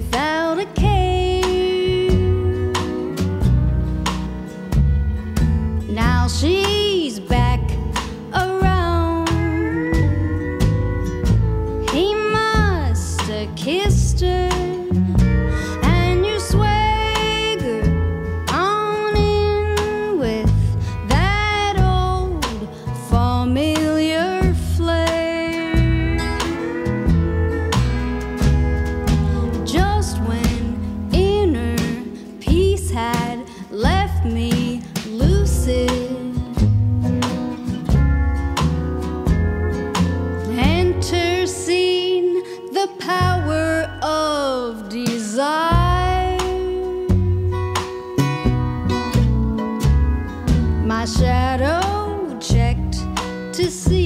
without a care. Now she's back around. He must have kissed. shadow checked to see.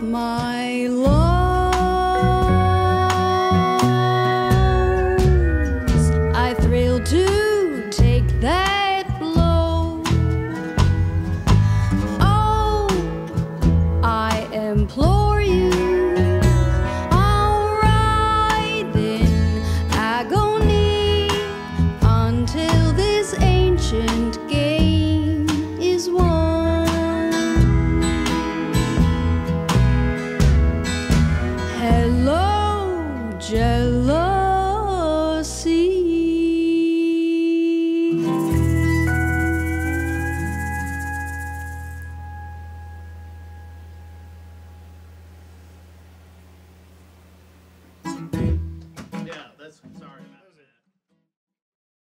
my Sorry about that.